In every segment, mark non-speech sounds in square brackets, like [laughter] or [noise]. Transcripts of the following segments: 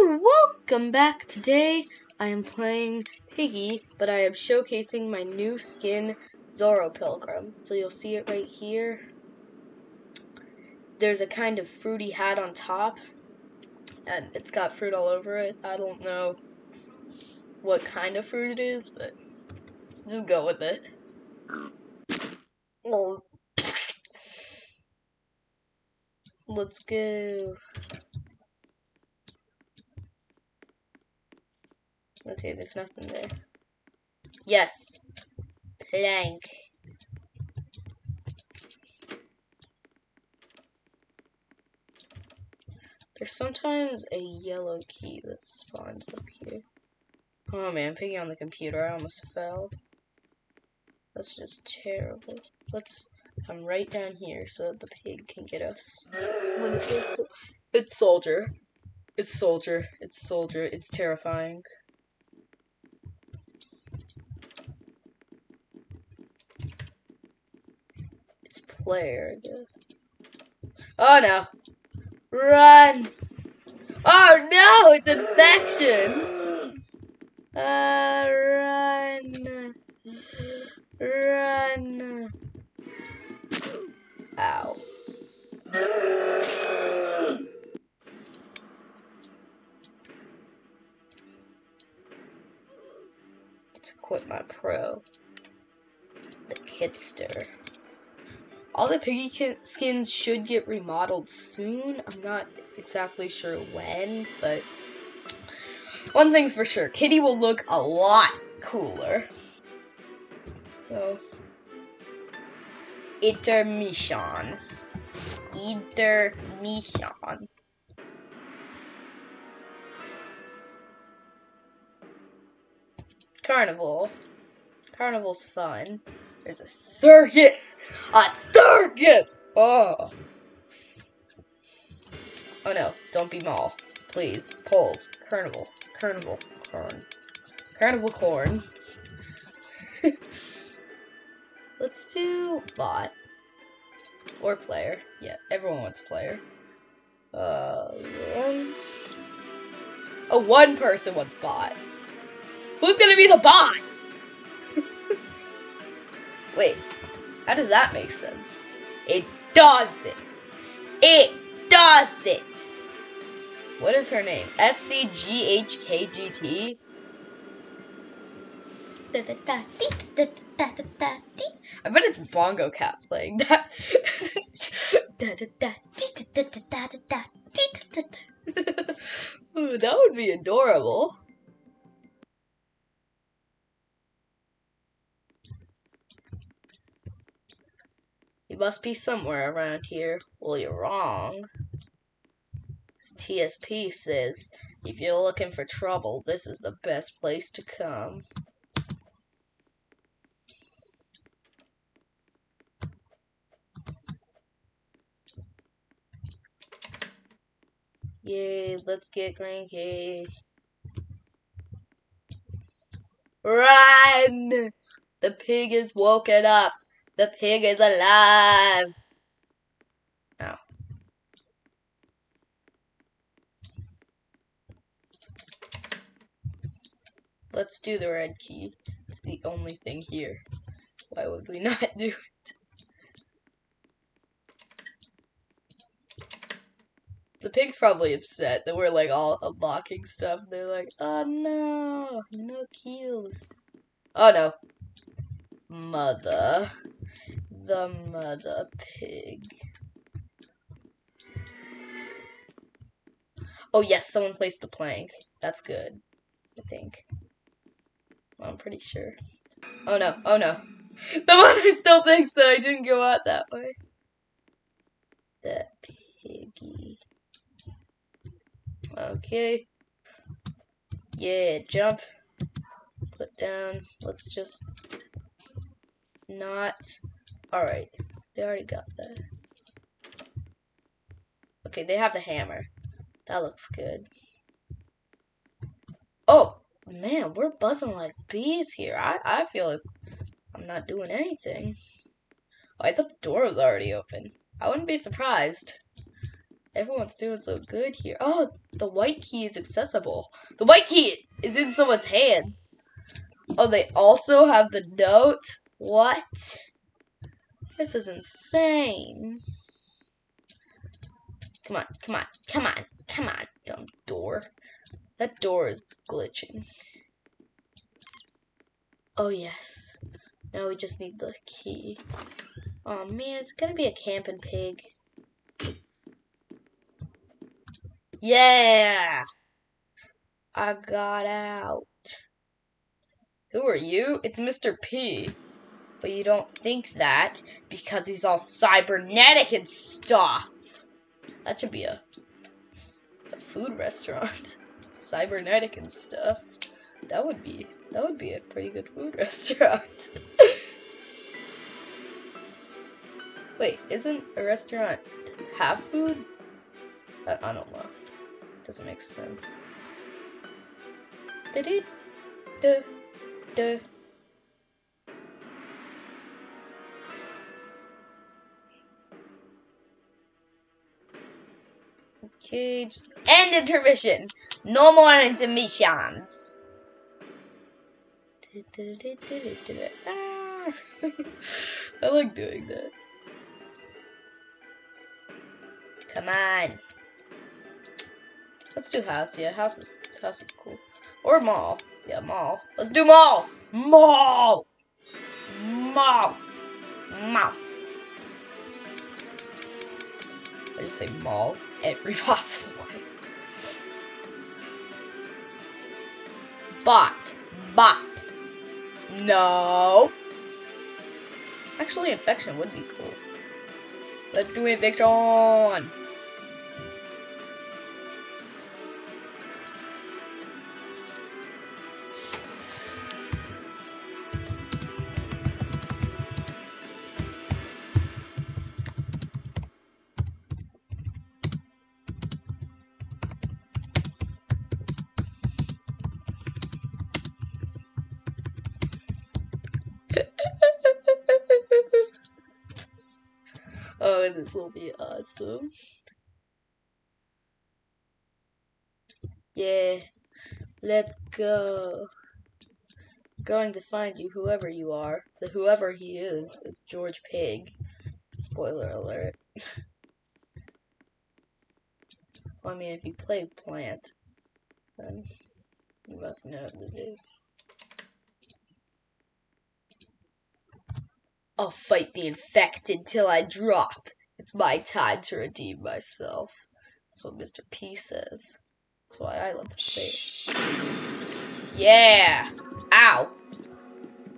welcome back. Today I am playing Piggy, but I am showcasing my new skin, Zorro Pilgrim. So you'll see it right here. There's a kind of fruity hat on top, and it's got fruit all over it. I don't know what kind of fruit it is, but just go with it. Oh. Let's go. Okay, there's nothing there. Yes. Plank. There's sometimes a yellow key that spawns up here. Oh man, picking on the computer, I almost fell. That's just terrible. Let's come right down here so that the pig can get us. It's, it's soldier. It's soldier. It's soldier. It's terrifying. It's player, I guess. Oh no. Run! Oh no! It's infection! Uh, run! Run! Ow. Let's equip my pro. The Kitster. All the piggy skins should get remodeled soon. I'm not exactly sure when, but one thing's for sure. Kitty will look a lot cooler. So, intermission. Intermission. Carnival. Carnival's fun. There's a circus! A circus! Oh. Oh no, don't be mall. Please. Poles. Carnival. Carnival. Corn. Carnival corn. [laughs] Let's do bot. Or player. Yeah, everyone wants player. Uh, one. Oh, one person wants bot. Who's gonna be the bot? How does that make sense? It doesn't. It doesn't. What is her name? FCGHKGT? I bet it's Bongo Cat playing that. [laughs] Ooh, that would be adorable. Must be somewhere around here. Well, you're wrong. TSP says, if you're looking for trouble, this is the best place to come. Yay, let's get cranky. Run! The pig is woken up. The pig is alive. Ow. Let's do the red key. It's the only thing here. Why would we [laughs] not do it? The pig's probably upset that we're like all unlocking stuff. They're like, oh no, no kills. Oh no. Mother. The mother pig. Oh yes, someone placed the plank. That's good. I think. Well, I'm pretty sure. Oh no, oh no. [laughs] The mother still thinks that I didn't go out that way. That piggy. Okay. Yeah, jump. Put down. Let's just not. Alright. They already got that. Okay, they have the hammer. That looks good. Oh, man, we're buzzing like bees here. I, I feel like I'm not doing anything. Oh, I thought the door was already open. I wouldn't be surprised. Everyone's doing so good here. Oh, the white key is accessible. The white key is in someone's hands. Oh, they also have the note? What? This is insane. Come on, come on, come on, come on, dumb door. That door is glitching. Oh, yes. Now we just need the key. Oh, man, it's gonna be a camping pig. Yeah! I got out. Who are you? It's Mr. P. But you don't think that because he's all cybernetic and stuff. That should be a, a food restaurant. [laughs] cybernetic and stuff. That would be that would be a pretty good food [laughs] restaurant. Wait, isn't a restaurant have food? I, I don't know. Doesn't make sense. Did it? Duh. Duh. Okay, just end intermission. No more intermissions. [laughs] I like doing that. Come on. Let's do house. Yeah, house is house is cool. Or mall. Yeah, mall. Let's do mall. Mall. Mall. Mall. I just say mall every [laughs] possible way. Bot. Bot. No. Actually, infection would be cool. Let's do infection. This will be awesome. Yeah, let's go. Going to find you, whoever you are. The whoever he is is George Pig. Spoiler alert. [laughs] well, I mean, if you play Plant, then you must know what it is. I'll fight the infected till I drop. It's my time to redeem myself. That's what Mr. P says. That's why I love to say it. Yeah! Ow!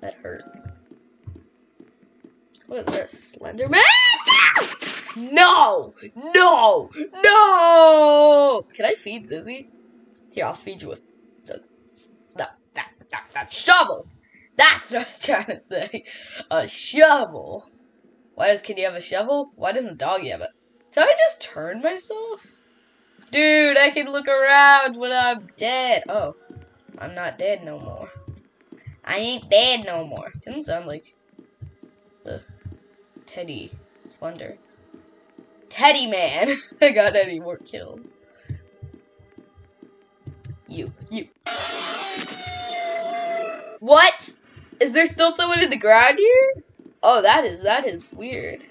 That hurt. What is there, Slenderman? Ah! No! No! No! Can I feed Zizzy? Here, I'll feed you a... a that, that, that, that shovel! That's what I was [laughs] trying to say. A shovel. Why does Kitty have a shovel? Why doesn't Doggy have it? Did I just turn myself? Dude, I can look around when I'm dead. Oh, I'm not dead no more. I ain't dead no more. Doesn't sound like the Teddy Slender. Teddy Man. [laughs] I got any more kills. You, you. What? Is there still someone in the ground here? Oh, that is, that is weird.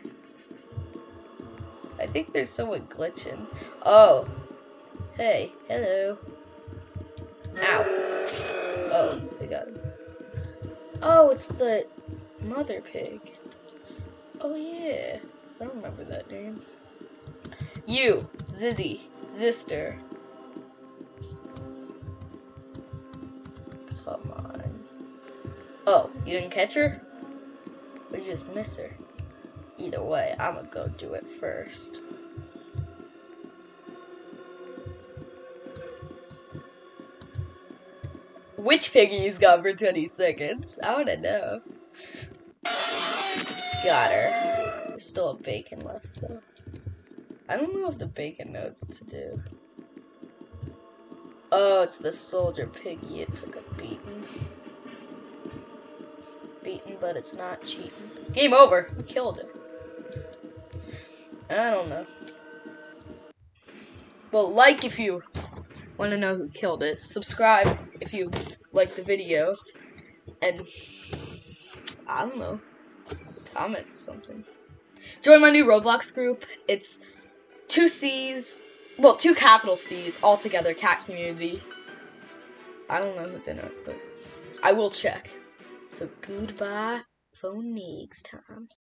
I think there's someone glitching. Oh. Hey, hello. Ow. Oh, they got him. Oh, it's the mother pig. Oh, yeah. I don't remember that name. You, Zizzy, Zister. Come on. Oh, you didn't catch her? Just miss her? Either way, I'm gonna go do it first. Which piggy's gone for 20 seconds? I wanna know. Got her. There's still a bacon left though. I don't know if the bacon knows what to do. Oh, it's the soldier piggy. It took a beating beaten, but it's not cheating. Game over. Who killed it? I don't know. Well, like if you want to know who killed it. Subscribe if you like the video. And I don't know. Comment something. Join my new Roblox group. It's two C's, well, two capital C's all together. Cat community. I don't know who's in it, but I will check. So goodbye for next time.